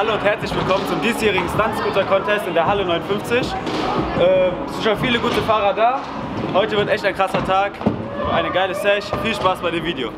Hallo und herzlich willkommen zum diesjährigen Stunt Scooter Contest in der Halle 59. Äh, es sind schon viele gute Fahrer da. Heute wird echt ein krasser Tag. Eine geile Sesh. Viel Spaß bei dem Video.